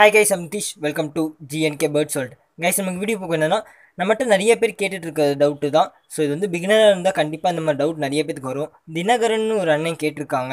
Hi guys am Nitish welcome to GNK bird சொல்ட் guys நமக்கு video போக்கு என்னன்னா நம்மகிட்ட நிறைய பேர் கேட்டுட்டு இருக்க டவுட்டு தான். ஸோ இது வந்து பிகினராக இருந்தால் கண்டிப்பாக இந்த மாதிரி டவுட் நிறைய பேருக்கு வரும். தினகரன் ஒரு அண்ணன் கேட்டிருக்காங்க.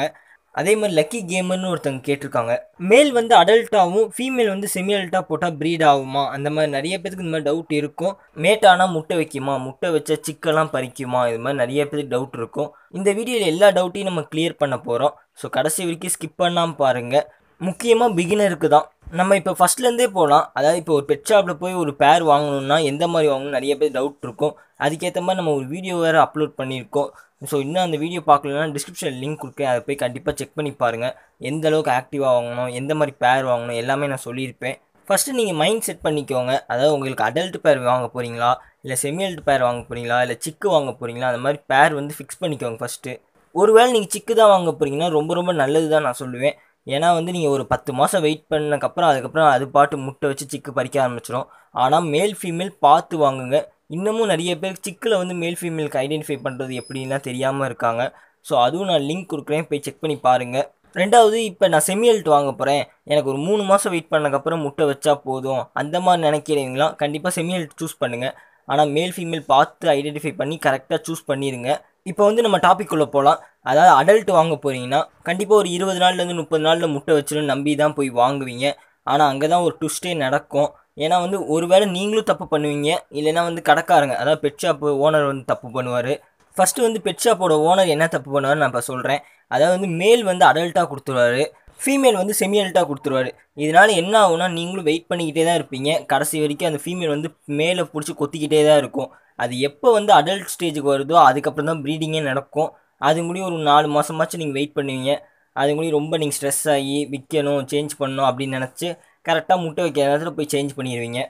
அதே மாதிரி லக்கி கேமர்னு ஒருத்தவங்க கேட்டிருக்காங்க. மேல் வந்து அடல்ட்டாகவும் ஃபீமேல் வந்து செமி அடல்ட்டாக போட்டால் ப்ரீட் ஆகுமா? அந்த மாதிரி நிறைய பேருக்கு இந்த மாதிரி டவுட் இருக்கும். மேட்டானால் முட்டை வைக்குமா? முட்டை வச்சா சிக்கெல்லாம் பறிக்குமா? இது மாதிரி நிறைய பேருக்கு டவுட் இருக்கும். இந்த வீடியோவில் எல்லா டவுட்டையும் நம்ம கிளியர் பண்ண போகிறோம் ஸோ கடைசி வரைக்கும் ஸ்கிப் பண்ணாமல் பாருங்கள் முக்கியமாக பிகினருக்கு தான். நம்ம இப்போ ஃபஸ்ட்லேருந்தே போகலாம் அதாவது இப்போ ஒரு பெட் ஷாப்பில் போய் ஒரு பேர் வாங்கணும்னா எந்த மாதிரி வாங்கணும் நிறைய பேர் டவுட் இருக்கும். அதுக்கேற்ற மாதிரி நம்ம ஒரு வீடியோ வேறு அப்லோட் பண்ணியிருக்கோம். ஸோ இன்னும் அந்த வீடியோ பார்க்கலன்னா டிஸ்கிரிப்ஷன் லிங்க் கொடுக்குறேன் அதை போய் கண்டிப்பாக செக் பண்ணி பாருங்கள் எந்த அளவுக்கு ஆக்டிவாக வாங்கணும் எந்த மாதிரி பேர் வாங்கணும் எல்லாமே நான் சொல்லியிருப்பேன். ஃபஸ்ட்டு நீங்கள் மைண்ட் செட் பண்ணிக்கோங்க. அதாவது உங்களுக்கு அடல்ட் பேர் வாங்க போகிறீங்களா இல்லை செமி அடல்ட் பேர் வாங்க போகிறீங்களா இல்லை சிக்கு வாங்க போகிறீங்களா அந்த மாதிரி பேர் வந்து ஃபிக்ஸ் பண்ணிக்கோங்க ஃபஸ்ட்டு ஒருவேளை நீங்கள் சிக்கு தான் வாங்க போகிறீங்கன்னா ரொம்ப ரொம்ப நல்லது தான் நான் சொல்லுவேன். ஏன்னா வந்து நீங்கள் ஒரு பத்து மாதம் வெயிட் பண்ணக்கப்புறம் அதுக்கப்புறம் அது பாட்டு முட்டை வச்சு சிக்கு பறிக்க ஆரம்பிச்சிடும் ஆனால் மேல் ஃபீமேல் பார்த்து வாங்குங்க. இன்னமும் நிறைய பேர் சிக்கில் வந்து மேல் ஃபீமேலுக்கு ஐடென்டிஃபை பண்ணுறது எப்படின்லாம் தெரியாமல் இருக்காங்க. ஸோ அதுவும் நான் லிங்க் கொடுக்குறேன். போய் செக் பண்ணி பாருங்கள் ரெண்டாவது இப்போ நான் செமியல்ட் வாங்க போகிறேன் எனக்கு ஒரு மூணு மாதம் வெயிட் பண்ணக்கப்புறம் முட்டை வச்சா போதும். அந்த மாதிரி நினைக்கிறீங்களாம் கண்டிப்பாக செமியல்ட் சூஸ் பண்ணுங்கள் ஆனால் மேல் ஃபீமேல் பார்த்து ஐடென்டிஃபை பண்ணி கரெக்டாக சூஸ் பண்ணிடுங்க இப்போ வந்து நம்ம டாபிக் உள்ளே போகலாம் அதாவது அடல்ட் வாங்க போகிறீங்கன்னா கண்டிப்பாக ஒரு இருபது நாள்லேருந்து முப்பது நாளில் முட்டை வச்சிடும் நம்பி தான் போய் வாங்குவீங்க. ஆனால் அங்கே தான் ஒரு ட்விஸ்டே நடக்கும். ஏன்னா வந்து ஒருவேளை நீங்களும் தப்பு பண்ணுவீங்க. இல்லைன்னா வந்து கடைக்காரங்க அதாவது பெட் ஷாப் ஓனர் வந்து தப்பு பண்ணுவார். ஃபஸ்ட்டு வந்து பெட் ஷாப்போட ஓனர் என்ன தப்பு பண்ணுவார் நான் இப்போ சொல்கிறேன் அதாவது வந்து மேல் வந்து அடல்ட்டாக கொடுத்துருவாரு. ஃபீமேல் வந்து செமி அடல்ட்டாக கொடுத்துருவாரு. இதனால் என்ன ஆகுனா நீங்களும் வெயிட் பண்ணிக்கிட்டே தான் இருப்பீங்க. கடைசி வரைக்கும் அந்த ஃபீமேல் வந்து மேலே பிடிச்சி கொத்திக்கிட்டே தான் இருக்கும். அது எப்போ வந்து அடல்ட் ஸ்டேஜுக்கு வருதோ அதுக்கப்புறம் தான் ப்ரீடிங்கே நடக்கும். அது முடியும் ஒரு நாலு மாதமாச்சும் நீங்கள் வெயிட் பண்ணுவீங்க. அது முடியும் ரொம்ப நீங்கள் ஸ்ட்ரெஸ் ஆகி விற்கணும் சேஞ்ச் பண்ணணும் அப்படின்னு நினச்சி கரெக்டாக முட்டை வைக்கிற நேரத்தில் போய் சேஞ்ச் பண்ணிடுவீங்க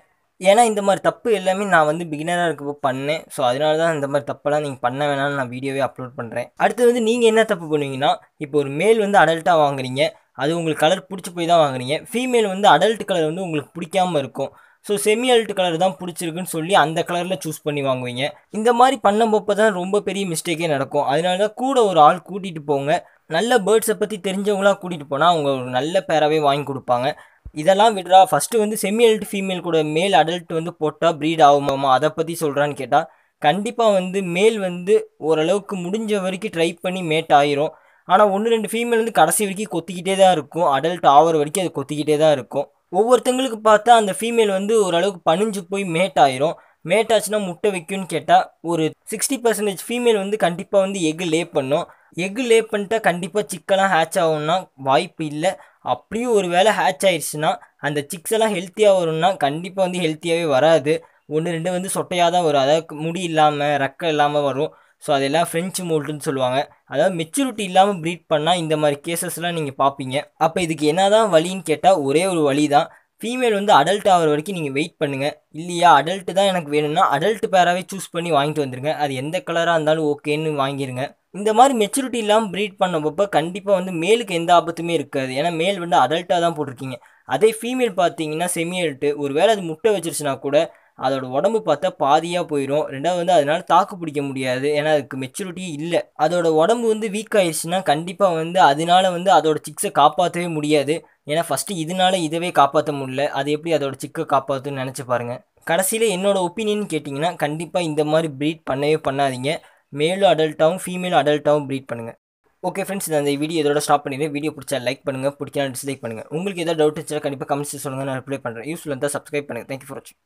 ஏன்னா இந்த மாதிரி தப்பு எல்லாமே நான் வந்து பிகினராக இருக்கப்போ பண்ணேன். ஸோ அதனால தான் இந்த மாதிரி தப்பெல்லாம் நீங்கள் பண்ண வேணாம்னு நான் வீடியோவே அப்லோட் பண்ணுறேன் அடுத்து வந்து நீங்கள் என்ன தப்பு பண்ணுவீங்கன்னா இப்போ ஒரு மேல் வந்து அடல்ட்டாக வாங்குறீங்க. அது உங்களுக்கு கலர் பிடிச்சி போய் தான் வாங்குறீங்க. ஃபீமேல் வந்து அடல்ட் கலர் வந்து உங்களுக்கு பிடிக்காம இருக்கும். ஸோ செமி அல்ட் கலர் தான் பிடிச்சிருக்குன்னு சொல்லி அந்த கலரில் சூஸ் பண்ணி வாங்குவீங்க. இந்த மாதிரி பண்ணும்போப்போ தான் ரொம்ப பெரிய மிஸ்டேக்கே நடக்கும். அதனால தான் கூட ஒரு ஆள் கூட்டிகிட்டு போங்க. நல்ல பேர்ட்ஸை பற்றி தெரிஞ்சவங்களாம் கூட்டிகிட்டு போனால் அவங்க ஒரு நல்ல பேராகவே வாங்கி கொடுப்பாங்க. இதெல்லாம் விடுறா. ஃபஸ்ட்டு வந்து செமி அல்ட் ஃபீமேல் கூட மேல் அடல்ட் வந்து போட்டால் ப்ரீட் ஆகுமாமா? அதை பற்றி சொல்கிறான்னு கேட்டால் கண்டிப்பாக வந்து மேல் வந்து ஓரளவுக்கு முடிஞ்ச வரைக்கும் ட்ரை பண்ணி மேட் ஆயிரும். ஆனால் ஒன்று ரெண்டு ஃபீமேல் வந்து கடைசி வரைக்கும் கொத்திக்கிட்டே தான் இருக்கும். அடல்ட் ஆகிற வரைக்கும் அது கொத்திக்கிட்டே தான் இருக்கும். ஒவ்வொருத்தங்களுக்கு பார்த்தா அந்த ஃபீமேல் வந்து ஓரளவுக்கு பணிஞ்சு போய் மேட் ஆயிரும். மேட் ஆச்சுன்னா முட்டை வைக்கும்னு கேட்டால் ஒரு சிக்ஸ்டி பர்சன்டேஜ் ஃபீமேல் வந்து கண்டிப்பாக வந்து எக்கு லே பண்ணும். எக்கு லே பண்ணிட்டா கண்டிப்பாக சிக்கெல்லாம் ஹேட்ச் ஆகும்னா வாய்ப்பு இல்லை. அப்படியும் ஒரு வேளை ஹேட்ச் ஆயிடுச்சுன்னா அந்த சிக்ஸ் எல்லாம் ஹெல்த்தியாக வரும்னா கண்டிப்பாக வந்து ஹெல்த்தியாகவே வராது. ஒன்று ரெண்டு வந்து சொட்டையாக தான் வரும். அதாவது முடி இல்லாமல் ரக்கம் இல்லாமல் வரும். ஸோ அதெல்லாம் ஃப்ரெஞ்சு மோல்டுன்னு சொல்லுவாங்க. அதாவது மெச்சூரிட்டி இல்லாமல் ப்ரீட் பண்ணால் இந்த மாதிரி கேசஸ்லாம் நீங்கள் பார்ப்பீங்க அப்போ இதுக்கு என்ன தான் வழின்னு கேட்டால் ஒரே ஒரு வழி தான் ஃபீமேல் வந்து அடல்ட் ஆகிற வரைக்கும் நீங்கள் வெயிட் பண்ணுங்கள் இல்லையா? அடல்ட்டு தான் எனக்கு வேணும்னா அடல்ட் பேராகவே சூஸ் பண்ணி வாங்கிட்டு வந்துருங்க. அது எந்த கலராக இருந்தாலும் ஓகேன்னு வாங்கிருங்க. இந்த மாதிரி மெச்சூரிட்டி இல்லாமல் ப்ரீட் பண்ணப்போ கண்டிப்பாக வந்து மேலுக்கு எந்த ஆபத்துமே இருக்காது. ஏன்னா மேல் வந்து அடல்ட்டாக தான் போட்டிருக்கீங்க. அதே ஃபீமேல் பார்த்தீங்கன்னா செமி அடல்ட்டு ஒரு வேளை அது முட்டை வச்சிருச்சுனா கூட அதோட உடம்பு பார்த்தா பாதியாக போயிடும் ரெண்டாவது வந்து அதனால தாக்கு பிடிக்க முடியாது. ஏன்னா அதுக்கு மெச்சூரிட்டியே இல்லை. அதோட உடம்பு வந்து வீக் ஆயிடுச்சுன்னா கண்டிப்பாக வந்து அதனால வந்து அதோட சிக்ஸை காப்பாற்றவே முடியாது. ஏன்னா ஃபஸ்ட்டு இதனால இதவே காப்பாற்ற முடியல. அது எப்படி அதோட சிக்கை காப்பாற்றுன்னு நினச்சி பாருங்கள் கடைசியில் என்னோட ஒப்பீனியன் கேட்டிங்கன்னா கண்டிப்பாக இந்த மாதிரி ப்ரீட் பண்ணவே பண்ணாதீங்க. மேலும் அடல்ட்டாகவும் ஃபீமேல் அடல்ட்டாகவும் ப்ரீட் பண்ணுங்கள் ஓகே ஃப்ரெண்ட்ஸ் இந்த வீடியோ இதோட ஸ்டாப் பண்ணிடுறேன். வீடியோ பிடிச்சா லைக் பண்ணுங்கள் பிடிக்கலாம் டிஸ்லைக் பண்ணுங்கள் உங்களுக்கு ஏதாவது டவுட் இருந்துச்சுன்னா கண்டிப்பாக கமெண்ட்ஸ் சொல்லுங்கள் நான் ரிப்ளை பண்ணுறேன் யூஸ்ஃபுல் இருந்தால் சப்ஸ்கிரைப் பண்ணுங்கள் தேங்க்யூ ஃபார் வாட்சிங்